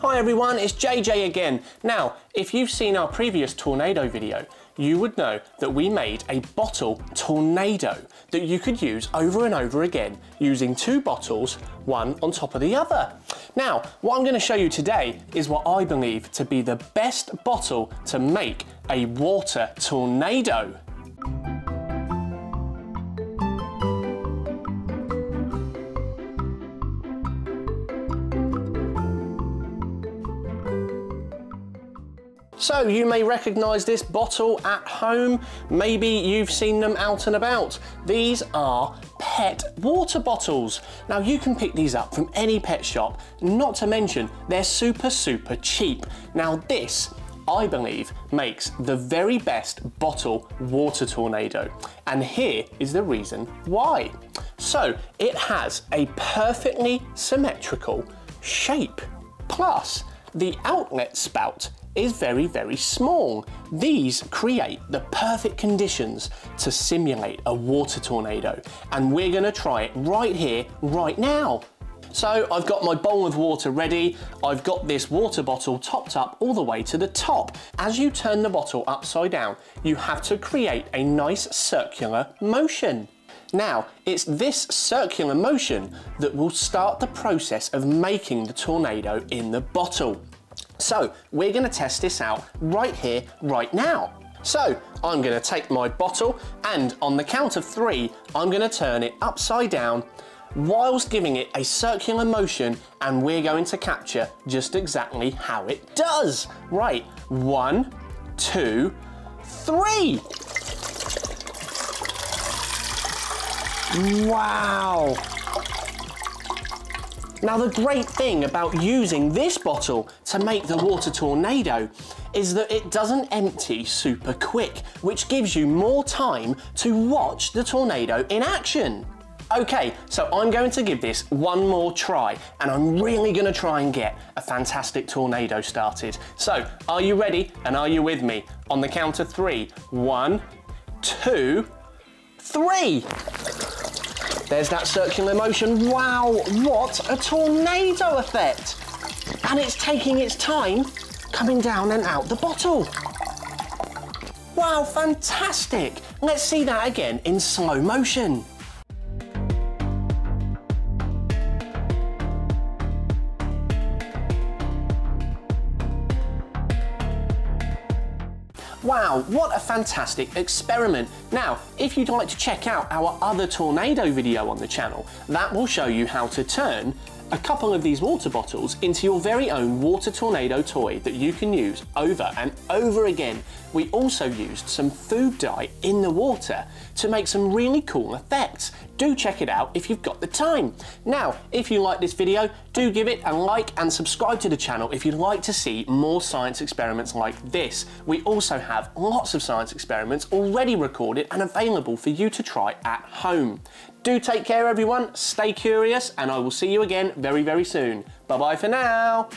Hi everyone, it's JJ again. Now, if you've seen our previous tornado video, you would know that we made a bottle tornado that you could use over and over again using two bottles, one on top of the other. Now, what I'm gonna show you today is what I believe to be the best bottle to make a water tornado. So you may recognise this bottle at home, maybe you've seen them out and about. These are pet water bottles. Now you can pick these up from any pet shop, not to mention they're super, super cheap. Now this I believe, makes the very best bottle water tornado. And here is the reason why. So it has a perfectly symmetrical shape. Plus, the outlet spout is very, very small. These create the perfect conditions to simulate a water tornado. And we're gonna try it right here, right now. So I've got my bowl of water ready. I've got this water bottle topped up all the way to the top. As you turn the bottle upside down, you have to create a nice circular motion. Now, it's this circular motion that will start the process of making the tornado in the bottle. So we're gonna test this out right here, right now. So I'm gonna take my bottle and on the count of three, I'm gonna turn it upside down whilst giving it a circular motion and we're going to capture just exactly how it does. Right, one, two, three. Wow. Now the great thing about using this bottle to make the water tornado is that it doesn't empty super quick, which gives you more time to watch the tornado in action. Okay, so I'm going to give this one more try and I'm really gonna try and get a fantastic tornado started. So, are you ready and are you with me? On the count of three, one, two, three. There's that circular motion. Wow, what a tornado effect. And it's taking its time coming down and out the bottle. Wow, fantastic. Let's see that again in slow motion. Wow, what a fantastic experiment. Now, if you'd like to check out our other tornado video on the channel, that will show you how to turn a couple of these water bottles into your very own water tornado toy that you can use over and over again. We also used some food dye in the water to make some really cool effects. Do check it out if you've got the time. Now, if you like this video, do give it a like and subscribe to the channel if you'd like to see more science experiments like this. We also have lots of science experiments already recorded and available for you to try at home. Do take care everyone, stay curious, and I will see you again very, very soon. Bye bye for now.